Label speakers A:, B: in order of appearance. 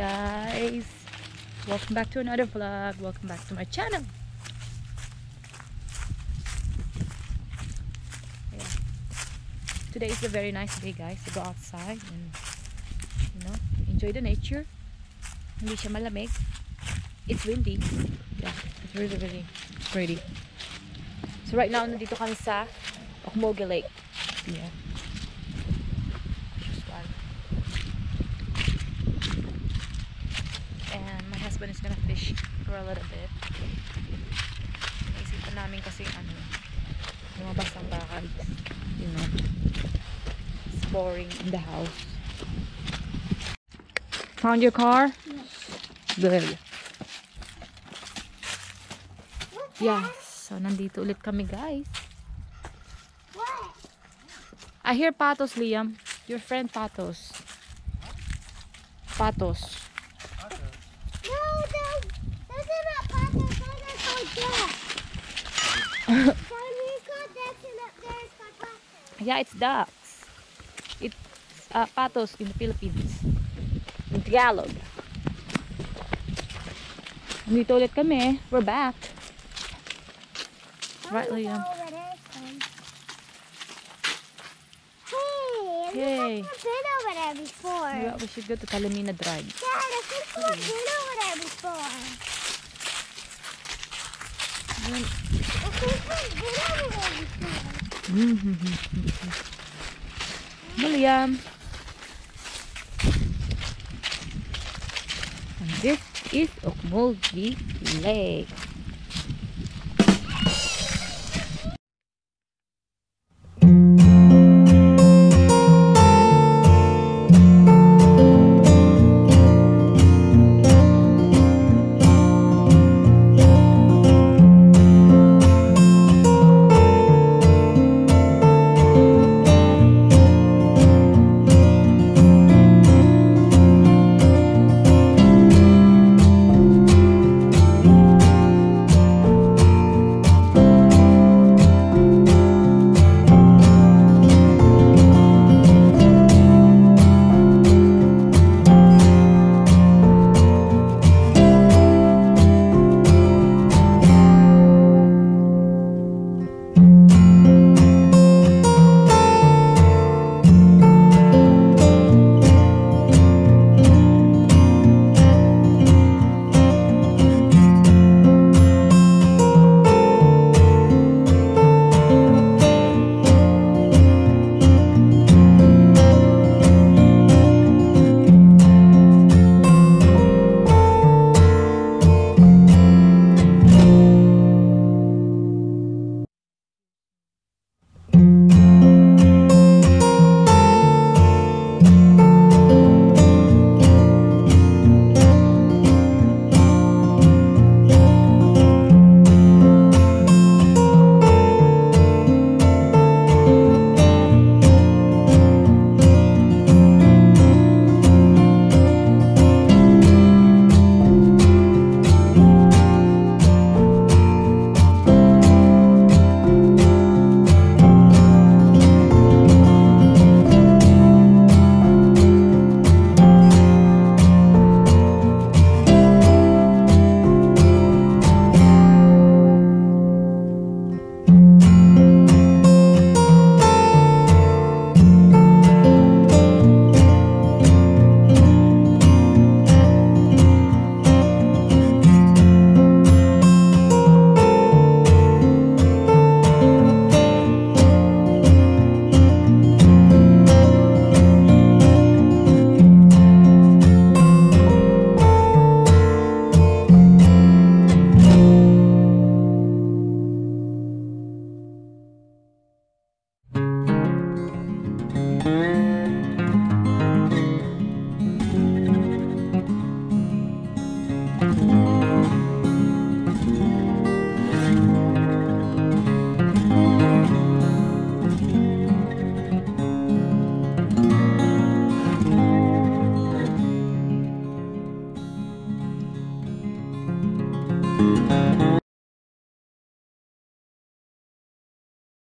A: guys. Welcome back to another vlog. Welcome back to my channel. Yeah. today is a very nice day guys to go outside and you know enjoy the nature. Hindi siya it's windy. Yeah it's really really pretty. So right now nandito kami sa Okmulgee Lake. Yeah Just one. and my husband is gonna fish for a little bit. Naisipan namin kasi ano lumabas ang you know it's boring in the house. Found your car? Yes. good yes so nandito ulit kami guys.
B: What?
A: I hear Patos Liam. Your friend Patos. Patos Yeah, it's ducks. It's uh, patos in the Philippines. In Tagalog. Nandito ulit kami. We're back. Right, Liam.
B: Hey. I've been over there before.
A: Yeah, we should go to Talimena Drive.
B: Dad, I think I've been over there before.
A: Yun.
B: I think I've been over there before. Mm-hmm.
A: William. And this is Okmulgee Lake.